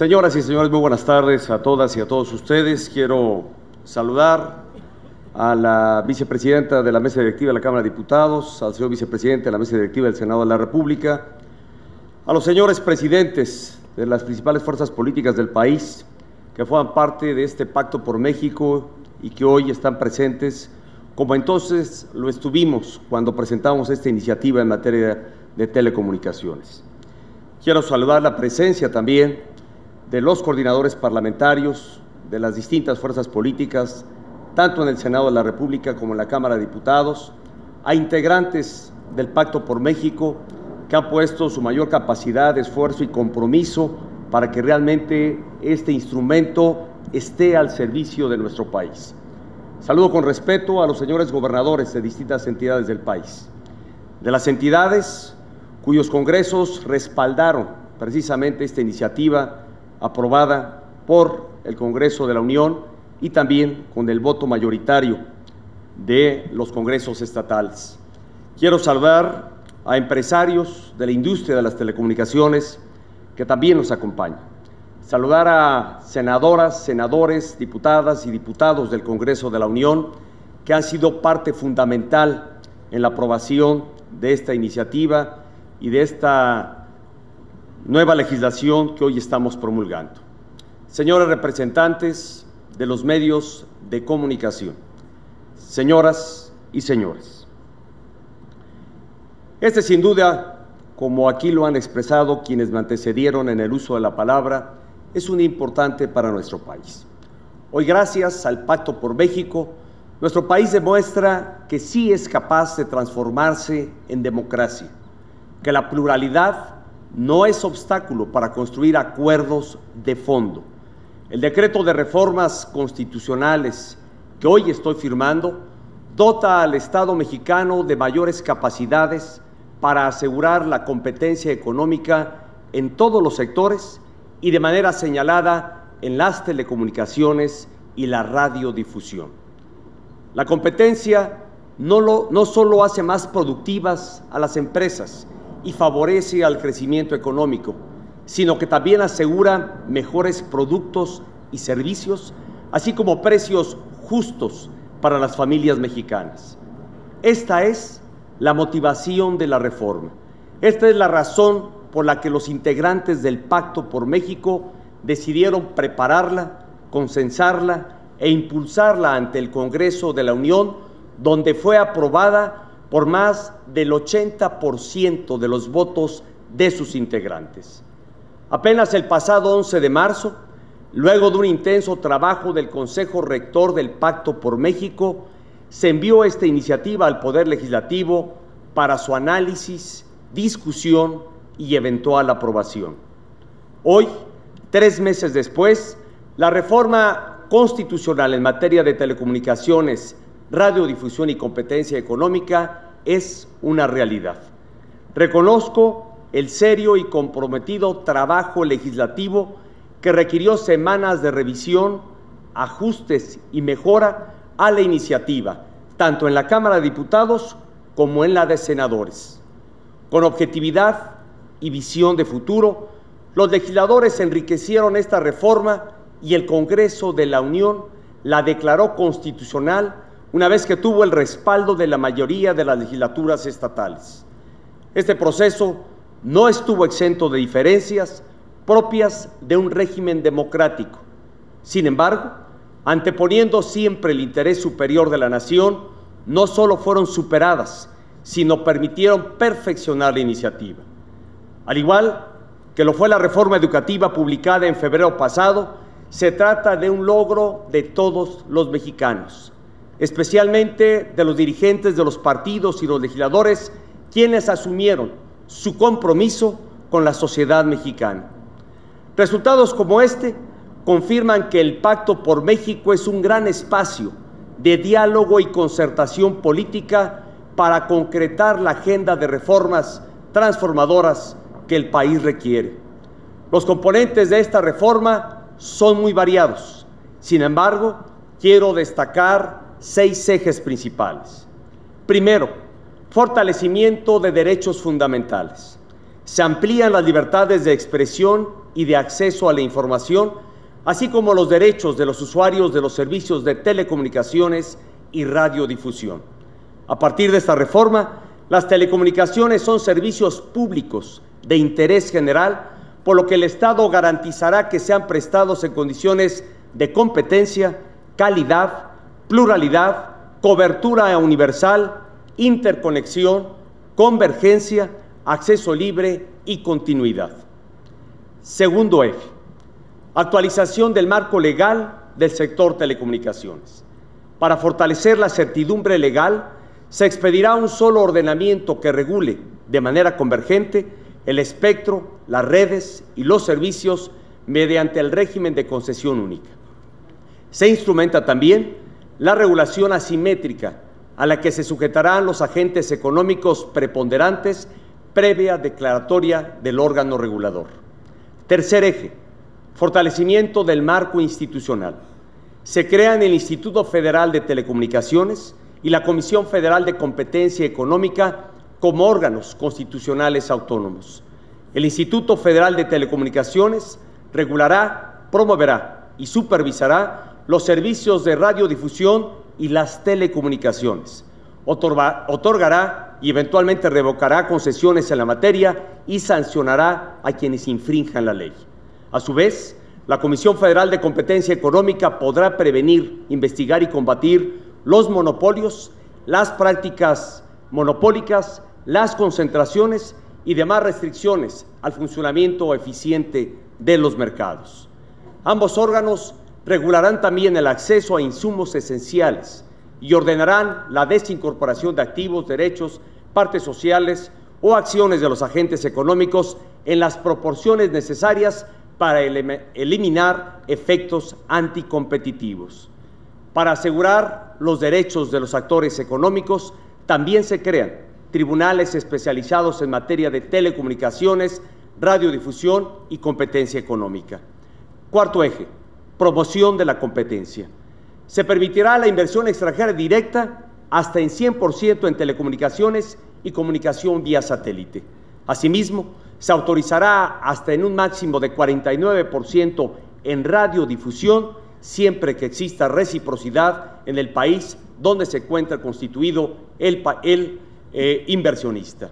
Señoras y señores, muy buenas tardes a todas y a todos ustedes. Quiero saludar a la vicepresidenta de la mesa directiva de la Cámara de Diputados, al señor vicepresidente de la mesa directiva del Senado de la República, a los señores presidentes de las principales fuerzas políticas del país que forman parte de este pacto por México y que hoy están presentes, como entonces lo estuvimos cuando presentamos esta iniciativa en materia de telecomunicaciones. Quiero saludar la presencia también de los coordinadores parlamentarios de las distintas fuerzas políticas, tanto en el Senado de la República como en la Cámara de Diputados, a integrantes del Pacto por México que han puesto su mayor capacidad, esfuerzo y compromiso para que realmente este instrumento esté al servicio de nuestro país. Saludo con respeto a los señores gobernadores de distintas entidades del país, de las entidades cuyos congresos respaldaron precisamente esta iniciativa aprobada por el Congreso de la Unión y también con el voto mayoritario de los congresos estatales. Quiero saludar a empresarios de la industria de las telecomunicaciones que también nos acompañan. Saludar a senadoras, senadores, diputadas y diputados del Congreso de la Unión que han sido parte fundamental en la aprobación de esta iniciativa y de esta nueva legislación que hoy estamos promulgando. Señores representantes de los medios de comunicación, señoras y señores, este sin duda, como aquí lo han expresado quienes me antecedieron en el uso de la palabra, es un importante para nuestro país. Hoy, gracias al Pacto por México, nuestro país demuestra que sí es capaz de transformarse en democracia, que la pluralidad no es obstáculo para construir acuerdos de fondo. El decreto de reformas constitucionales que hoy estoy firmando dota al Estado mexicano de mayores capacidades para asegurar la competencia económica en todos los sectores y de manera señalada en las telecomunicaciones y la radiodifusión. La competencia no, lo, no solo hace más productivas a las empresas y favorece al crecimiento económico, sino que también asegura mejores productos y servicios, así como precios justos para las familias mexicanas. Esta es la motivación de la reforma. Esta es la razón por la que los integrantes del Pacto por México decidieron prepararla, consensarla e impulsarla ante el Congreso de la Unión, donde fue aprobada por más del 80% de los votos de sus integrantes. Apenas el pasado 11 de marzo, luego de un intenso trabajo del Consejo Rector del Pacto por México, se envió esta iniciativa al Poder Legislativo para su análisis, discusión y eventual aprobación. Hoy, tres meses después, la reforma constitucional en materia de telecomunicaciones, radiodifusión y competencia económica es una realidad. Reconozco el serio y comprometido trabajo legislativo que requirió semanas de revisión, ajustes y mejora a la iniciativa, tanto en la Cámara de Diputados como en la de Senadores. Con objetividad, y visión de futuro, los legisladores enriquecieron esta reforma y el Congreso de la Unión la declaró constitucional una vez que tuvo el respaldo de la mayoría de las legislaturas estatales. Este proceso no estuvo exento de diferencias propias de un régimen democrático. Sin embargo, anteponiendo siempre el interés superior de la nación, no solo fueron superadas, sino permitieron perfeccionar la iniciativa. Al igual que lo fue la reforma educativa publicada en febrero pasado, se trata de un logro de todos los mexicanos, especialmente de los dirigentes de los partidos y los legisladores, quienes asumieron su compromiso con la sociedad mexicana. Resultados como este confirman que el Pacto por México es un gran espacio de diálogo y concertación política para concretar la agenda de reformas transformadoras que el país requiere. Los componentes de esta reforma son muy variados. Sin embargo, quiero destacar seis ejes principales. Primero, fortalecimiento de derechos fundamentales. Se amplían las libertades de expresión y de acceso a la información, así como los derechos de los usuarios de los servicios de telecomunicaciones y radiodifusión. A partir de esta reforma, las telecomunicaciones son servicios públicos de interés general, por lo que el Estado garantizará que sean prestados en condiciones de competencia, calidad, pluralidad, cobertura universal, interconexión, convergencia, acceso libre y continuidad. Segundo eje, actualización del marco legal del sector telecomunicaciones. Para fortalecer la certidumbre legal, se expedirá un solo ordenamiento que regule de manera convergente el espectro, las redes y los servicios mediante el régimen de concesión única. Se instrumenta también la regulación asimétrica a la que se sujetarán los agentes económicos preponderantes previa declaratoria del órgano regulador. Tercer eje, fortalecimiento del marco institucional. Se crean el Instituto Federal de Telecomunicaciones y la Comisión Federal de Competencia Económica como órganos constitucionales autónomos. El Instituto Federal de Telecomunicaciones regulará, promoverá y supervisará los servicios de radiodifusión y las telecomunicaciones. otorgará y eventualmente revocará concesiones en la materia y sancionará a quienes infrinjan la ley. A su vez, la Comisión Federal de Competencia Económica podrá prevenir, investigar y combatir los monopolios, las prácticas monopólicas, las concentraciones y demás restricciones al funcionamiento eficiente de los mercados. Ambos órganos regularán también el acceso a insumos esenciales y ordenarán la desincorporación de activos, derechos, partes sociales o acciones de los agentes económicos en las proporciones necesarias para eliminar efectos anticompetitivos. Para asegurar los derechos de los actores económicos, también se crean tribunales especializados en materia de telecomunicaciones, radiodifusión y competencia económica. Cuarto eje, promoción de la competencia. Se permitirá la inversión extranjera directa hasta en 100% en telecomunicaciones y comunicación vía satélite. Asimismo, se autorizará hasta en un máximo de 49% en radiodifusión siempre que exista reciprocidad en el país donde se encuentra constituido el, eh, inversionista.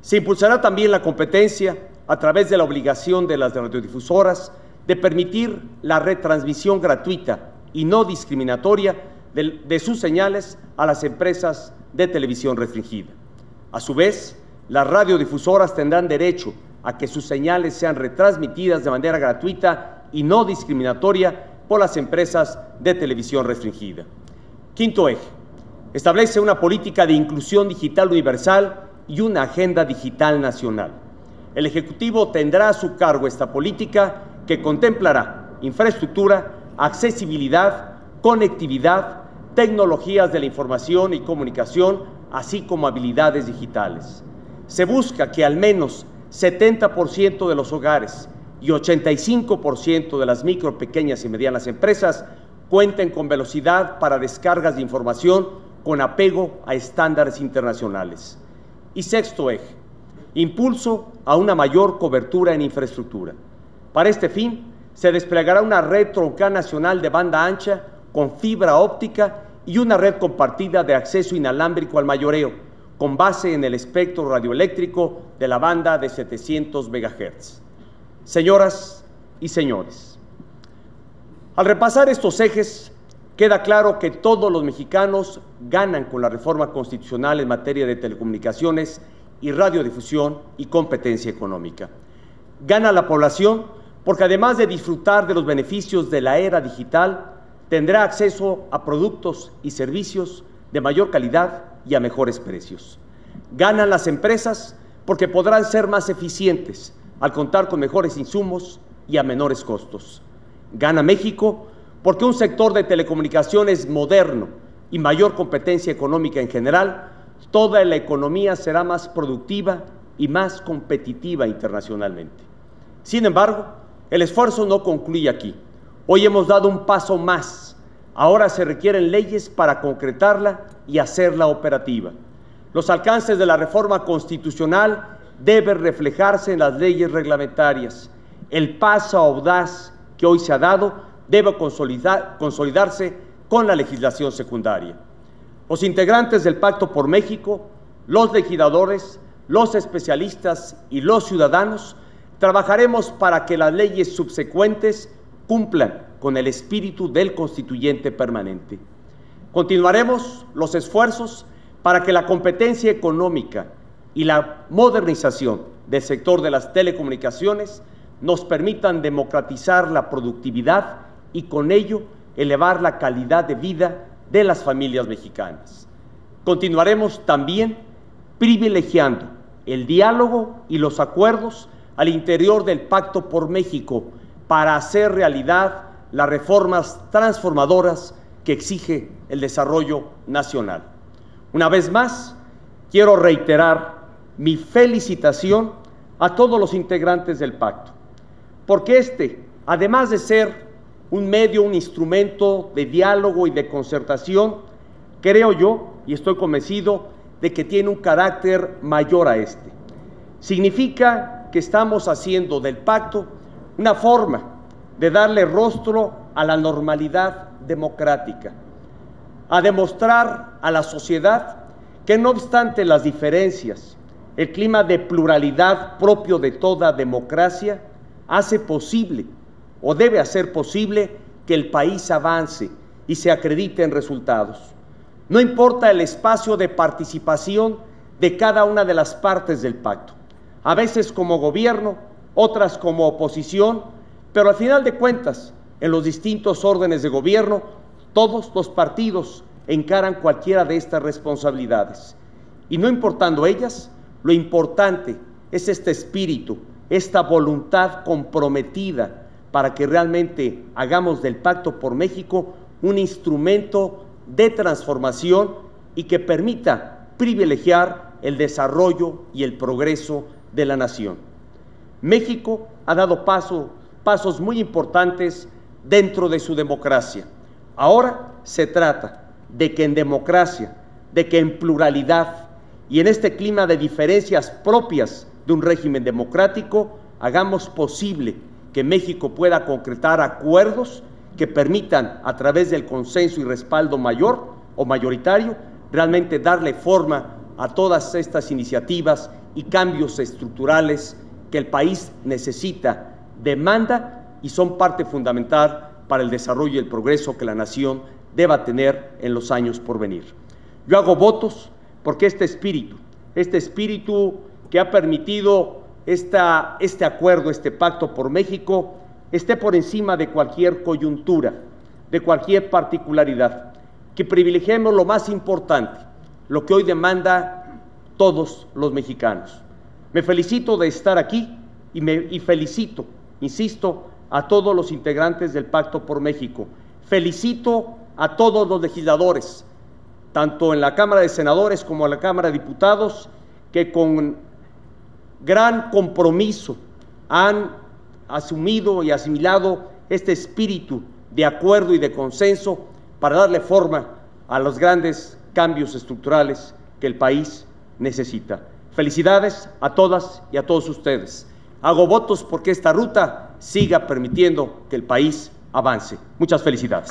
Se impulsará también la competencia a través de la obligación de las radiodifusoras de permitir la retransmisión gratuita y no discriminatoria de, sus señales a las empresas de televisión restringida. A su vez, las radiodifusoras tendrán derecho a que sus señales sean retransmitidas de manera gratuita y no discriminatoria por las empresas de televisión restringida. Quinto eje, establece una política de inclusión digital universal y una agenda digital nacional. El Ejecutivo tendrá a su cargo esta política que contemplará infraestructura, accesibilidad, conectividad, tecnologías de la información y comunicación, así como habilidades digitales. Se busca que al menos 70% de los hogares y 85% de las micro, pequeñas y medianas empresas cuenten con velocidad para descargas de información con apego a estándares internacionales. Y sexto eje, impulso a una mayor cobertura en infraestructura. Para este fin, se desplegará una red troncal nacional de banda ancha con fibra óptica y una red compartida de acceso inalámbrico al mayoreo, con base en el espectro radioeléctrico de la banda de 700 MHz. Señoras y señores, al repasar estos ejes, queda claro que todos los mexicanos ganan con la reforma constitucional en materia de telecomunicaciones y radiodifusión y competencia económica. Gana la población porque además de disfrutar de los beneficios de la era digital, tendrá acceso a productos y servicios de mayor calidad y a mejores precios. Ganan las empresas porque podrán ser más eficientes al contar con mejores insumos y a menores costos. Gana México porque un sector de telecomunicaciones moderno y mayor competencia económica en general, toda la economía será más productiva y más competitiva internacionalmente. Sin embargo, el esfuerzo no concluye aquí. Hoy hemos dado un paso más. Ahora se requieren leyes para concretarla y hacerla operativa. Los alcances de la reforma constitucional debe reflejarse en las leyes reglamentarias el paso audaz que hoy se ha dado debe consolidarse con la legislación secundaria. Los integrantes del Pacto por México, los legisladores, los especialistas y los ciudadanos trabajaremos para que las leyes subsecuentes cumplan con el espíritu del constituyente permanente. Continuaremos los esfuerzos para que la competencia económica y la modernización del sector de las telecomunicaciones nos permitan democratizar la productividad y con ello elevar la calidad de vida de las familias mexicanas. Continuaremos también privilegiando el diálogo y los acuerdos al interior del Pacto por México para hacer realidad las reformas transformadoras que exige el desarrollo nacional. Una vez más, quiero reiterar mi felicitación a todos los integrantes del pacto, porque este, además de ser un medio, un instrumento de diálogo y de concertación, creo yo, y estoy convencido, de que tiene un carácter mayor a este. Significa que estamos haciendo del pacto una forma de darle rostro a la normalidad democrática, a demostrar a la sociedad que no obstante las diferencias, el clima de pluralidad propio de toda democracia hace posible o debe hacer posible que el país avance y se acredite en resultados. No importa el espacio de participación de cada una de las partes del pacto, a veces como gobierno, otras como oposición, pero al final de cuentas, en los distintos órdenes de gobierno, todos los partidos encaran cualquiera de estas responsabilidades. Y no importando ellas, lo importante es este espíritu, esta voluntad comprometida para que realmente hagamos del Pacto por México un instrumento de transformación y que permita privilegiar el desarrollo y el progreso de la nación. México ha dado pasos muy importantes dentro de su democracia. Ahora se trata de que en democracia, de que en pluralidad, y en este clima de diferencias propias de un régimen democrático, hagamos posible que México pueda concretar acuerdos que permitan, a través del consenso y respaldo mayor o mayoritario, realmente darle forma a todas estas iniciativas y cambios estructurales que el país necesita, demanda y son parte fundamental para el desarrollo y el progreso que la nación deba tener en los años por venir. Yo hago votos porque este espíritu, este espíritu que ha permitido esta, este acuerdo, este pacto por México, esté por encima de cualquier coyuntura, de cualquier particularidad, que privilegiemos lo más importante, lo que hoy demanda todos los mexicanos. Me felicito de estar aquí y, me, y felicito, insisto, a todos los integrantes del Pacto por México. Felicito a todos los legisladores, tanto en la Cámara de Senadores como en la Cámara de Diputados, que con gran compromiso han asumido y asimilado este espíritu de acuerdo y de consenso para darle forma a los grandes cambios estructurales que el país necesita. Felicidades a todas y a todos ustedes. Hago votos porque esta ruta siga permitiendo que el país avance. Muchas felicidades.